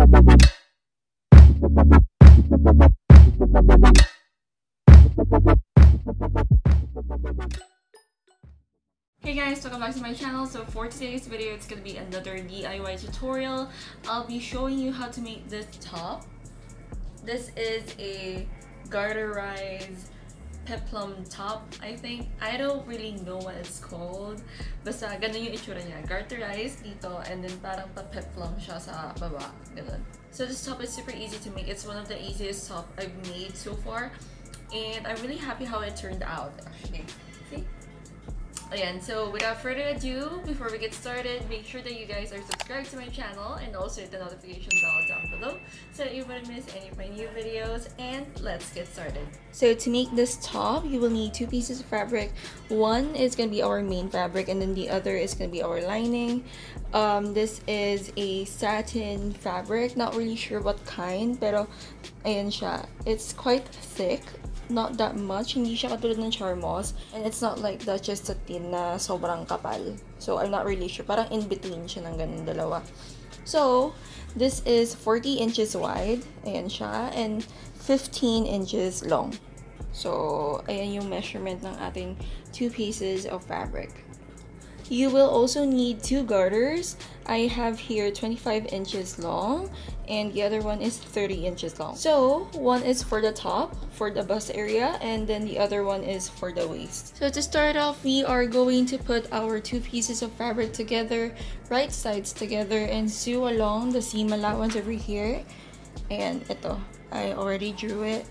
Hey guys, welcome back to my channel. So for today's video, it's gonna be another DIY tutorial. I'll be showing you how to make this top. This is a garterized peplum top, I think. I don't really know what it's called. Basta ganun yung itsura niya. Garterized dito and then parang pa-peplum siya sa baba. Ganun. So this top is super easy to make. It's one of the easiest top I've made so far. And I'm really happy how it turned out actually. Ayan, so without further ado, before we get started, make sure that you guys are subscribed to my channel and also hit the notification bell down below so that you wouldn't miss any of my new videos and let's get started. So to make this top, you will need two pieces of fabric. One is going to be our main fabric and then the other is going to be our lining. Um, this is a satin fabric, not really sure what kind, pero ayan siya. It's quite thick not that much. Hindi siya katulad ng Charmos. And it's not like the Chesatin na sobrang kapal. So, I'm not really sure. Parang in-between siya ng ganun dalawa. So, this is 40 inches wide. Ayan siya. And 15 inches long. So, ayan yung measurement ng ating two pieces of fabric. You will also need two garters. I have here 25 inches long and the other one is 30 inches long. So one is for the top, for the bust area, and then the other one is for the waist. So to start off, we are going to put our two pieces of fabric together, right sides together, and sew along the seam allowance over here. And ito, I already drew it.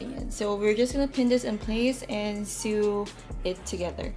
And so we're just gonna pin this in place and sew it together.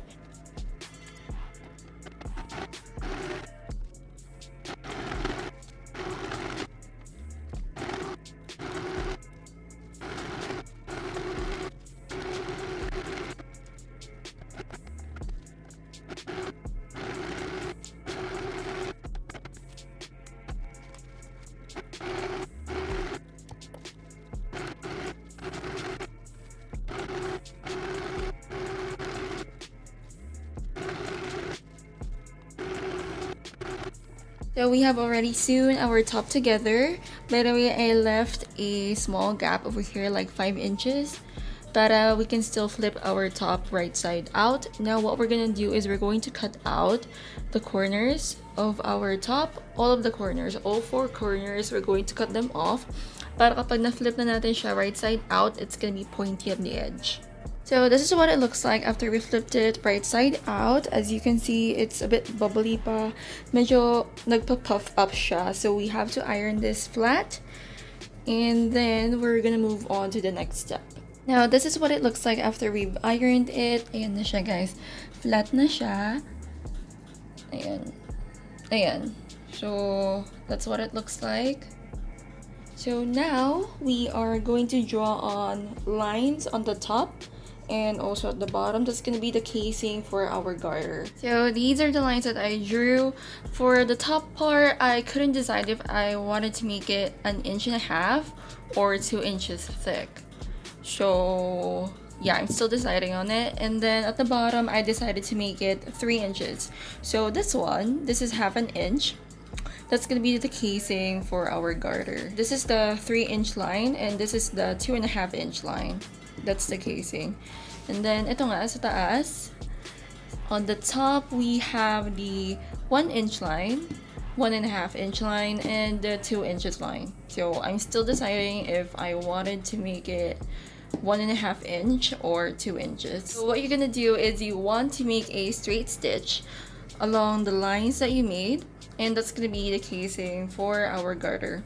So we have already sewn our top together. By the way, I left a small gap over here like 5 inches. But uh, we can still flip our top right side out. Now what we're gonna do is we're going to cut out the corners of our top. All of the corners, all four corners, we're going to cut them off. Para kapag na-flip na natin siya right side out, it's gonna be pointy at the edge. So this is what it looks like after we flipped it right side out. As you can see, it's a bit bubbly pa. Medyo nagpa-puff up siya. So we have to iron this flat. And then we're gonna move on to the next step. Now, this is what it looks like after we've ironed it. Ayan na siya, guys. Flat na siya. Ayan. Ayan. So, that's what it looks like. So now, we are going to draw on lines on the top and also at the bottom that's gonna be the casing for our garter. So these are the lines that i drew. For the top part i couldn't decide if i wanted to make it an inch and a half or two inches thick. So yeah i'm still deciding on it. And then at the bottom i decided to make it three inches. So this one this is half an inch. That's gonna be the casing for our garter. This is the three inch line and this is the two and a half inch line that's the casing. And then, ito nga, sa taas, on the top, we have the 1 inch line, 1.5 inch line, and the 2 inches line. So, I'm still deciding if I wanted to make it one and a half inch or two inches. So what you're gonna do is you want to make a straight stitch along the lines that you made and that's gonna be the casing for our garter.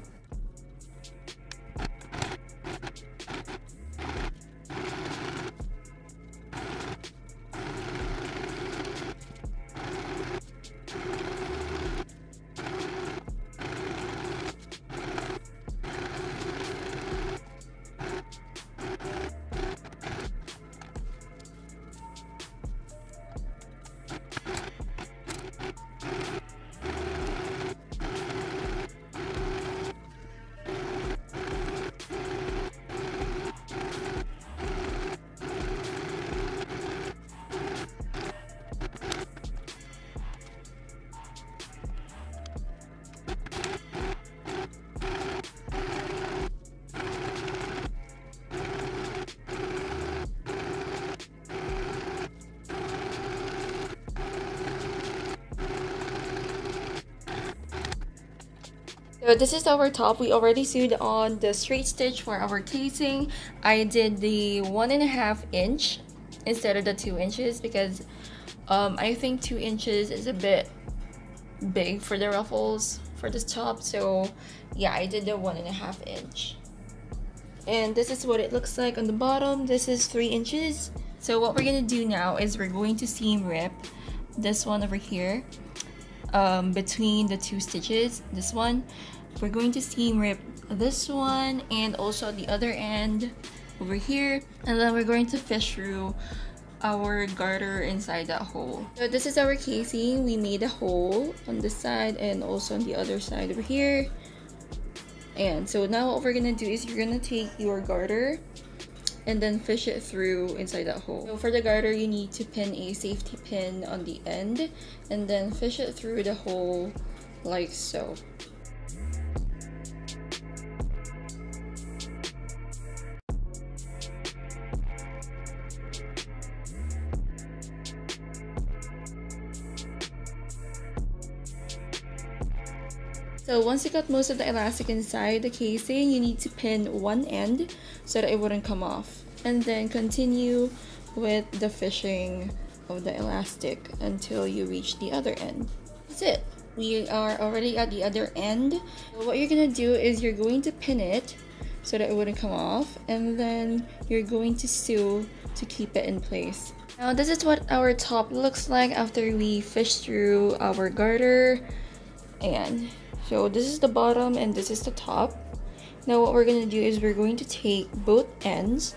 So this is our top. We already sewed on the straight stitch for our casing. I did the one and a half inch instead of the two inches because um, I think two inches is a bit big for the ruffles for this top. So yeah, I did the one and a half inch. And this is what it looks like on the bottom. This is three inches. So what we're gonna do now is we're going to seam rip this one over here um, between the two stitches this one we're going to seam rip this one and also the other end over here and then we're going to fish through our garter inside that hole so this is our casing we made a hole on this side and also on the other side over here and so now what we're gonna do is you're gonna take your garter and then fish it through inside that hole. So for the garter, you need to pin a safety pin on the end and then fish it through the hole like so. So once you got most of the elastic inside the casing, you need to pin one end so that it wouldn't come off. And then continue with the fishing of the elastic until you reach the other end. That's it. We are already at the other end. What you're gonna do is you're going to pin it so that it wouldn't come off and then you're going to sew to keep it in place. Now this is what our top looks like after we fish through our garter and so this is the bottom and this is the top. Now what we're going to do is we're going to take both ends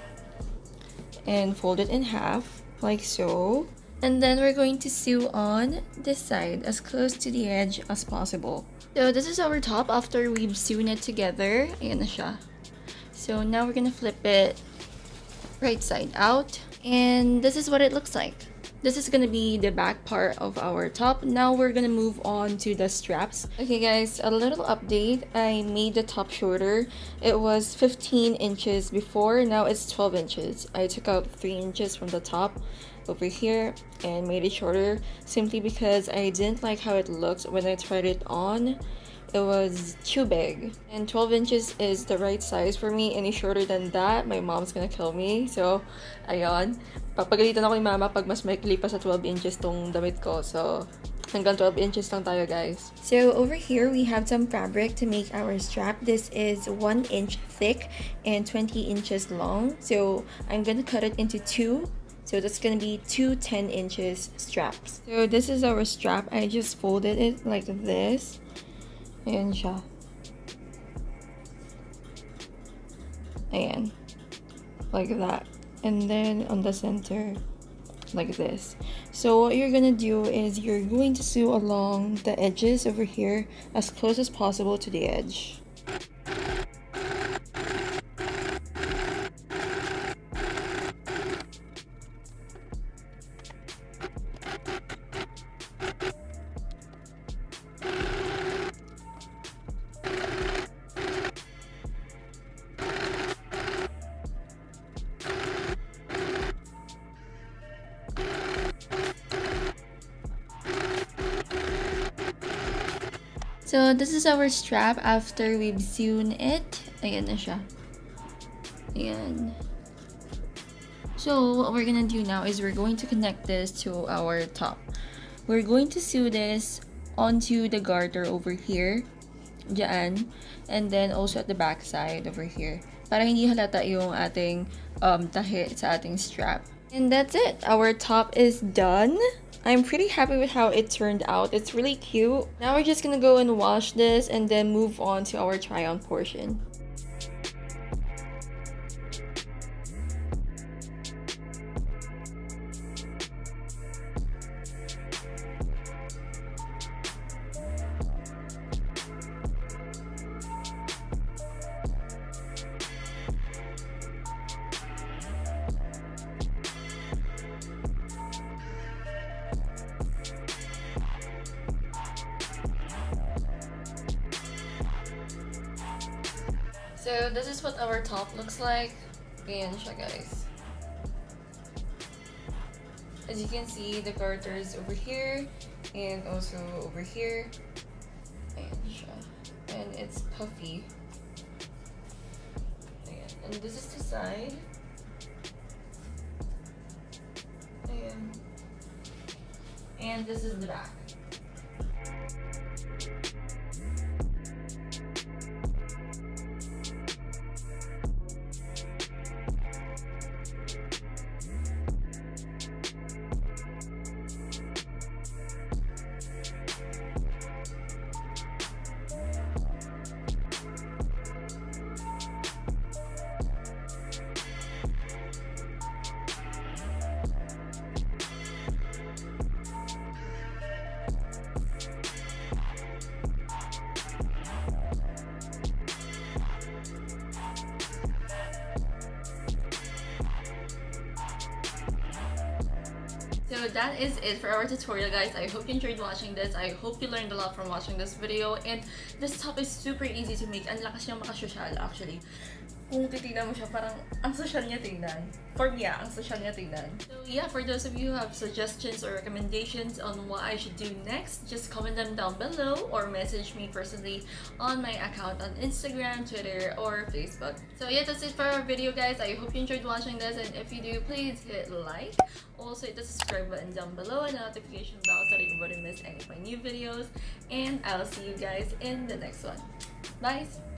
and fold it in half like so. And then we're going to sew on this side as close to the edge as possible. So this is our top after we've sewn it together. Ayan siya. So now we're gonna flip it right side out. And this is what it looks like. This is gonna be the back part of our top. Now we're gonna move on to the straps. Okay guys, a little update. I made the top shorter. It was 15 inches before, now it's 12 inches. I took out 3 inches from the top over here and made it shorter simply because I didn't like how it looked when I tried it on it was too big. And 12 inches is the right size for me any shorter than that my mom's gonna kill me. So ayun. Papagalitan ako ni mama pag mas maikli pa sa 12 inches tong damit ko. So hanggang 12 inches lang tayo guys. So over here we have some fabric to make our strap. This is 1 inch thick and 20 inches long. So I'm gonna cut it into two. So that's gonna be two 10 inches straps. So this is our strap. I just folded it like this Ayan siya. Ayan. Like that. And then on the center, like this. So what you're gonna do is you're going to sew along the edges over here as close as possible to the edge. So, this is our strap after we've sewn it. Ayan na siya. Ayan. So, what we're gonna do now is we're going to connect this to our top. We're going to sew this onto the garter over here. Diyan. And then also at the back side over here. Para hindi halata yung ating um, tahi sa ating strap. And that's it. Our top is done. I'm pretty happy with how it turned out. It's really cute. Now we're just gonna go and wash this and then move on to our try on portion. So this is what our top looks like. Ayan guys. As you can see, the garters over here and also over here. And it's puffy. And this is the side. And this is the back. So that is it for our tutorial guys. I hope you enjoyed watching this. I hope you learned a lot from watching this video. And this top is super easy to make. Ang lakas niyang makasosyal actually kung titignan mo siya, parang ang social niya tingnan. For me, ah, ang social niya tingnan. So yeah, for those of you who have suggestions or recommendations on what I should do next, just comment them down below or message me personally on my account on Instagram, Twitter, or Facebook. So yeah, that's it for our video guys. I hope you enjoyed watching this and if you do, please hit like. Also hit the subscribe button down below and the notification bell so that you wouldn't miss any of my new videos. And I'll see you guys in the next one. Bye!